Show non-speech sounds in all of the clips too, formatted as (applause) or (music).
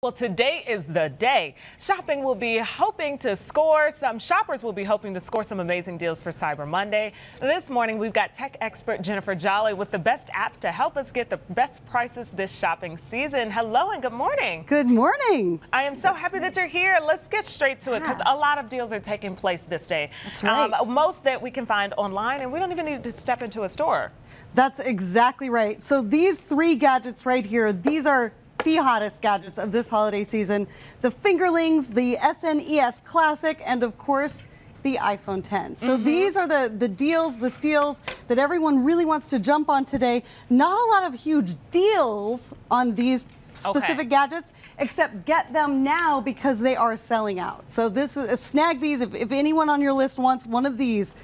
Well, today is the day. Shopping will be hoping to score some shoppers will be hoping to score some amazing deals for Cyber Monday. This morning, we've got tech expert Jennifer Jolly with the best apps to help us get the best prices this shopping season. Hello and good morning. Good morning. I am so happy that you're here. Let's get straight to it because a lot of deals are taking place this day. That's right. Um, most that we can find online, and we don't even need to step into a store. That's exactly right. So these three gadgets right here, these are the hottest gadgets of this holiday season. The Fingerlings, the SNES Classic, and of course, the iPhone 10. So mm -hmm. these are the, the deals, the steals that everyone really wants to jump on today. Not a lot of huge deals on these specific okay. gadgets, except get them now because they are selling out. So this is, snag these. If, if anyone on your list wants one of these,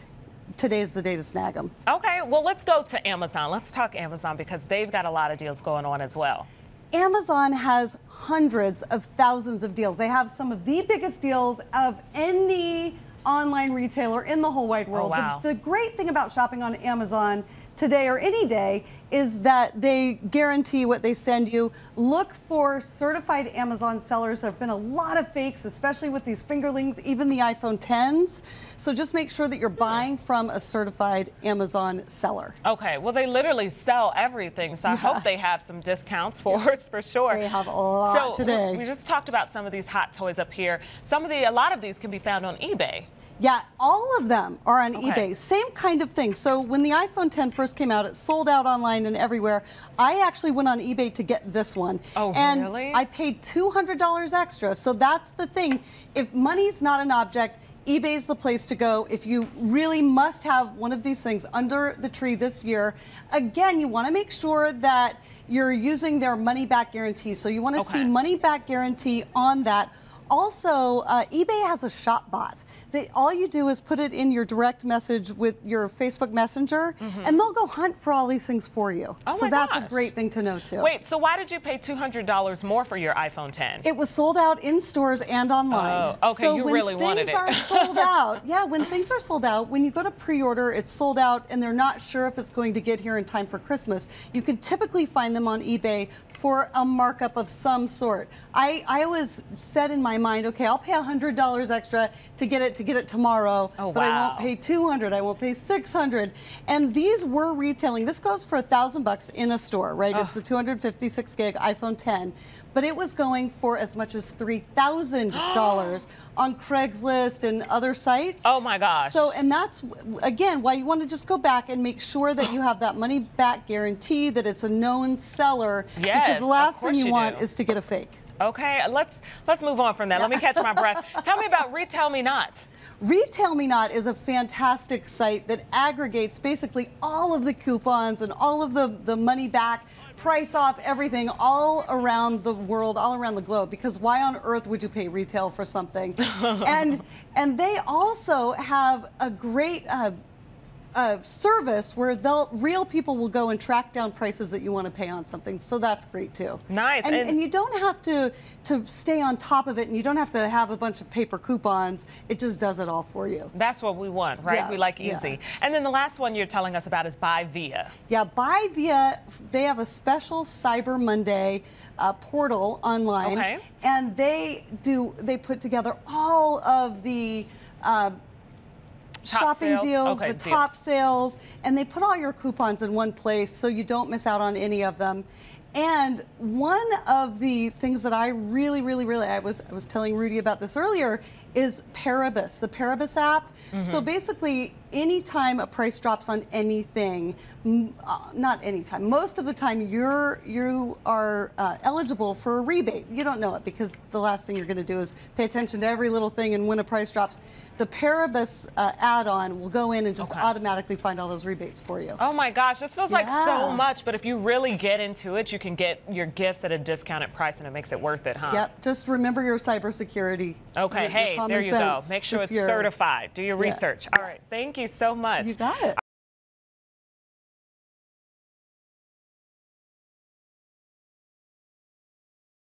today's the day to snag them. Okay, well, let's go to Amazon. Let's talk Amazon because they've got a lot of deals going on as well. Amazon has hundreds of thousands of deals. They have some of the biggest deals of any online retailer in the whole wide oh, world. Oh, wow. the, the great thing about shopping on Amazon today or any day is that they guarantee what they send you. Look for certified Amazon sellers. There have been a lot of fakes, especially with these fingerlings, even the iPhone 10s. So just make sure that you're buying from a certified Amazon seller. Okay, well, they literally sell everything, so I hope they have some discounts for yeah. us for sure. They have a lot so, today. We just talked about some of these hot toys up here. Some of the, a lot of these can be found on eBay. Yeah, all of them are on okay. eBay. Same kind of thing. So when the iPhone 10 first came out, it sold out online and everywhere. I actually went on eBay to get this one. Oh, and really? I paid $200 extra. So that's the thing. If money's not an object, eBay's the place to go if you really must have one of these things under the tree this year. Again, you want to make sure that you're using their money back guarantee. So you want to okay. see money back guarantee on that also, uh, eBay has a shop bot. They, all you do is put it in your direct message with your Facebook Messenger, mm -hmm. and they'll go hunt for all these things for you. Oh so that's gosh. a great thing to know, too. Wait, so why did you pay $200 more for your iPhone 10? It was sold out in stores and online. Oh, okay, so you when really wanted it. things are (laughs) sold out, yeah, when things are sold out, when you go to pre-order, it's sold out, and they're not sure if it's going to get here in time for Christmas, you can typically find them on eBay for a markup of some sort. I, I always said in my mind, okay, I'll pay $100 extra to get it to get it tomorrow, oh, but wow. I won't pay 200, I won't pay 600. And these were retailing. This goes for a thousand bucks in a store, right? It's the 256 gig iPhone 10, but it was going for as much as $3,000 (gasps) on Craigslist and other sites. Oh my gosh. So, and that's again why you want to just go back and make sure that you have that money back guarantee, that it's a known seller. Yes, because the last thing you, you want do. is to get a fake. Okay, let's let's move on from that. Let me catch my breath. (laughs) Tell me about Retail Me Not. Retail Me Not is a fantastic site that aggregates basically all of the coupons and all of the, the money back, price off everything all around the world, all around the globe. Because why on earth would you pay retail for something? (laughs) and and they also have a great uh, a service where they'll real people will go and track down prices that you want to pay on something. So that's great too. Nice. And, and, and, you don't have to to stay on top of it, and you don't have to have a bunch of paper coupons. It just does it all for you. That's what we want, right? Yeah, we like easy. Yeah. And then the last one you're telling us about is Buy Via. Yeah, Buy Via. They have a special Cyber Monday uh, portal online, okay. and they do they put together all of the. Uh, shopping sales? deals, okay, the deals. top sales, and they put all your coupons in one place so you don't miss out on any of them. And one of the things that I really, really, really, I was, I was telling Rudy about this earlier, is Paribus, the Paribus app. Mm -hmm. So basically, anytime a price drops on anything, uh, not anytime, most of the time you're you are uh, eligible for a rebate. You don't know it because the last thing you're going to do is pay attention to every little thing, and when a price drops, the Paribus uh, add-on will go in and just okay. automatically find all those rebates for you. Oh my gosh, this feels yeah. like so much, but if you really get into it, you can get your gifts at a discounted price and it makes it worth it, huh? Yep, just remember your cybersecurity. Okay, your, hey, your there you go. Make sure it's year. certified. Do your yeah. research. All right, thank you so much. You got it.